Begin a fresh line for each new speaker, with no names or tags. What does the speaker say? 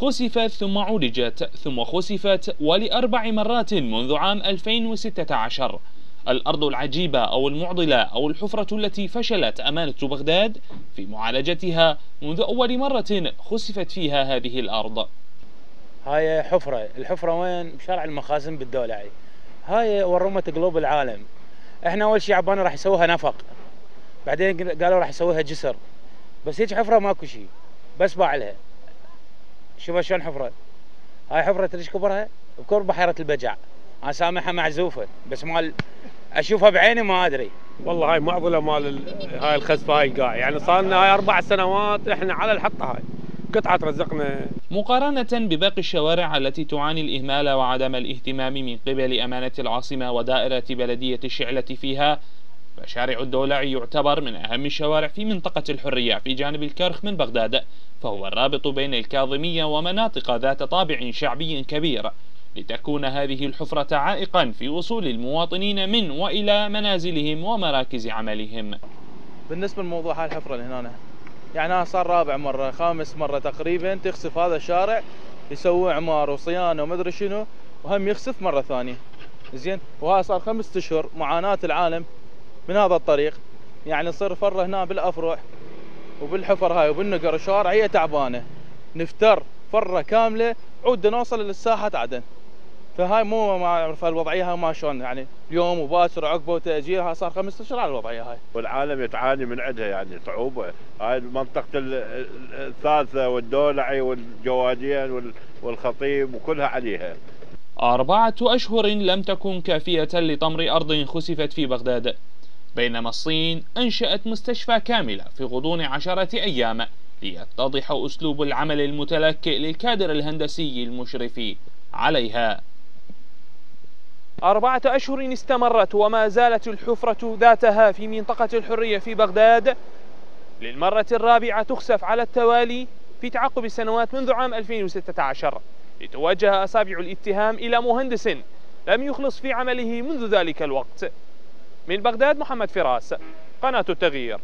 خسفت ثم عولجت ثم خسفت ولأربع مرات منذ عام 2016 الأرض العجيبة أو المعضلة أو الحفرة التي فشلت أمانة بغداد في معالجتها منذ أول مرة خسفت فيها هذه الأرض.
هاي حفرة. الحفرة وين؟ بشارع المخازن بالدولعي هاي. ورمة قلوب العالم. إحنا أول شيء عبانا راح يسووها نفق. بعدين قالوا راح يسووها جسر. بس هيك حفرة ماكو شيء بس باع لها. شوف شلون حفرة. هاي حفرة ليش كبرها؟ بكبر بحيرة البجع. أنا سامحها معزوفة بس مال أشوفها بعيني ما أدري.
والله هاي معضلة مال هاي الخسفه هاي قاع يعني صار لنا هاي أربع سنوات إحنا على الحطة هاي. قطعة رزقنا.
مقارنة بباقي الشوارع التي تعاني الإهمال وعدم الاهتمام من قبل أمانة العاصمة ودائرة بلدية الشعلة فيها فشارع الدولعي يعتبر من أهم الشوارع في منطقة الحرية في جانب الكرخ من بغداد فهو الرابط بين الكاظمية ومناطق ذات طابع شعبي كبير لتكون هذه الحفرة عائقا في وصول المواطنين من وإلى منازلهم ومراكز عملهم.
بالنسبة لموضوع هاي الحفرة اللي هنا يعني صار رابع مرة خامس مرة تقريبا تخسف هذا الشارع يسوي عمار وصيانة ومدري شنو وهم يخسف مرة ثانية. زين؟ وهذا صار خمسة أشهر معاناة العالم من هذا الطريق. يعني صار فرة هنا بالأفرع وبالحفر هاي وبالنقر. الشوارع هي تعبانة. نفتر فرة كاملة. عود نوصل للساحة عدن. فهاي مو ما أعرف الوضعيه هاي ما شلون يعني اليوم وباكر وعقبة وتاجيلها صار خمس اشهر على الوضعية هاي.
والعالم يتعاني من عندها يعني صعوبة، هاي منطقة الثالثة والدولعي والجوادين والخطيب وكلها عليها.
أربعة أشهر لم تكن كافية لطمر أرض خسفت في بغداد. بينما الصين أنشأت مستشفى كاملة في غضون عشرة أيام ليتضح أسلوب العمل المتلكئ للكادر الهندسي المشرف عليها. أربعة أشهر استمرت وما زالت الحفرة ذاتها في منطقة الحرية في بغداد. للمرة الرابعة تخسف على التوالي في تعقب السنوات منذ عام 2016 لتوجه أصابع الاتهام إلى مهندس لم يخلص في عمله منذ ذلك الوقت. من بغداد محمد فراس قناة التغيير.